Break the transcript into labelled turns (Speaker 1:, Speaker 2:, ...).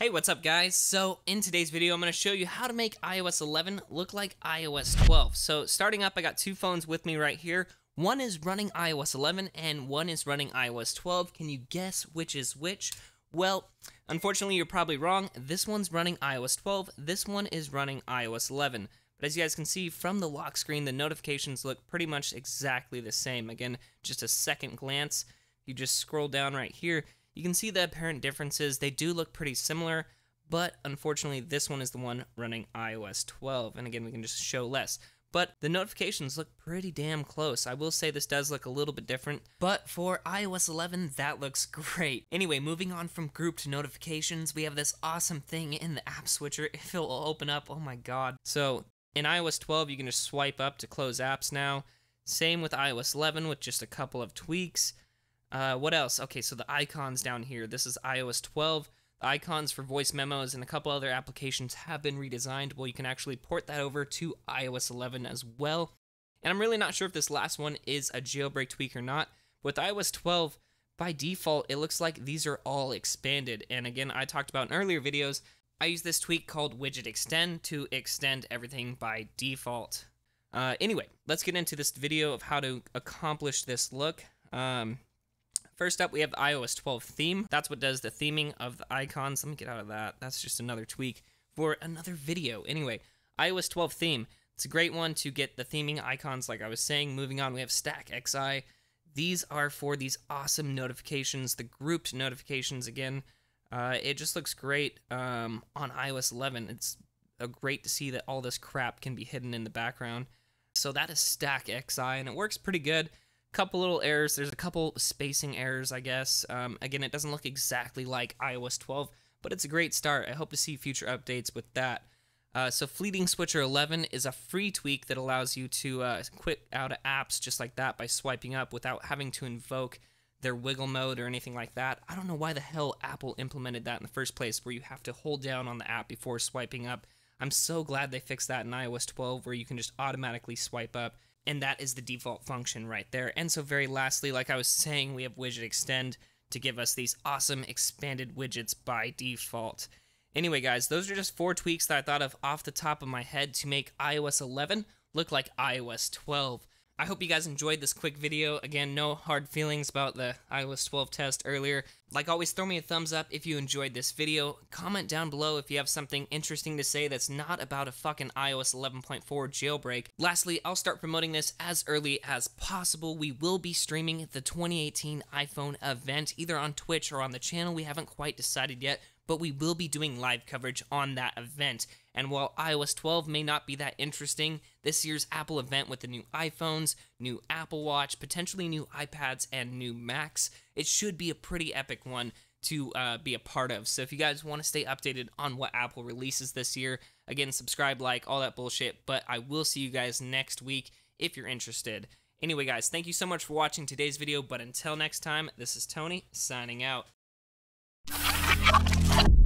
Speaker 1: Hey, what's up guys? So in today's video, I'm going to show you how to make iOS 11 look like iOS 12. So starting up, I got two phones with me right here. One is running iOS 11 and one is running iOS 12. Can you guess which is which? Well, unfortunately, you're probably wrong. This one's running iOS 12. This one is running iOS 11. But as you guys can see from the lock screen, the notifications look pretty much exactly the same. Again, just a second glance. You just scroll down right here you can see the apparent differences. They do look pretty similar, but unfortunately this one is the one running iOS 12. And again, we can just show less. But the notifications look pretty damn close. I will say this does look a little bit different, but for iOS 11, that looks great. Anyway, moving on from grouped notifications, we have this awesome thing in the app switcher. If it'll open up, oh my god. So in iOS 12, you can just swipe up to close apps now. Same with iOS 11 with just a couple of tweaks. Uh, what else? Okay, so the icons down here. This is iOS 12. The icons for voice memos and a couple other applications have been redesigned. Well, you can actually port that over to iOS 11 as well. And I'm really not sure if this last one is a jailbreak tweak or not. With iOS 12, by default, it looks like these are all expanded. And again, I talked about in earlier videos, I use this tweak called widget extend to extend everything by default. Uh, anyway, let's get into this video of how to accomplish this look. Um, First up, we have the iOS 12 theme. That's what does the theming of the icons. Let me get out of that. That's just another tweak for another video. Anyway, iOS 12 theme. It's a great one to get the theming icons, like I was saying. Moving on, we have Stack XI. These are for these awesome notifications, the grouped notifications again. Uh, it just looks great um, on iOS 11. It's uh, great to see that all this crap can be hidden in the background. So that is Stack XI, and it works pretty good couple little errors. There's a couple spacing errors, I guess. Um, again, it doesn't look exactly like iOS 12, but it's a great start. I hope to see future updates with that. Uh, so Fleeting Switcher 11 is a free tweak that allows you to uh, quit out of apps just like that by swiping up without having to invoke their wiggle mode or anything like that. I don't know why the hell Apple implemented that in the first place where you have to hold down on the app before swiping up. I'm so glad they fixed that in iOS 12 where you can just automatically swipe up and that is the default function right there. And so very lastly, like I was saying, we have widget extend to give us these awesome expanded widgets by default. Anyway, guys, those are just four tweaks that I thought of off the top of my head to make iOS 11 look like iOS 12. I hope you guys enjoyed this quick video. Again, no hard feelings about the iOS 12 test earlier. Like always, throw me a thumbs up if you enjoyed this video. Comment down below if you have something interesting to say that's not about a fucking iOS 11.4 jailbreak. Lastly, I'll start promoting this as early as possible. We will be streaming the 2018 iPhone event either on Twitch or on the channel. We haven't quite decided yet, but we will be doing live coverage on that event. And while iOS 12 may not be that interesting, this year's Apple event with the new iPhones, new Apple Watch, potentially new iPads, and new Macs, it should be a pretty epic one to uh, be a part of. So if you guys want to stay updated on what Apple releases this year, again, subscribe, like, all that bullshit. But I will see you guys next week if you're interested. Anyway, guys, thank you so much for watching today's video. But until next time, this is Tony signing out. You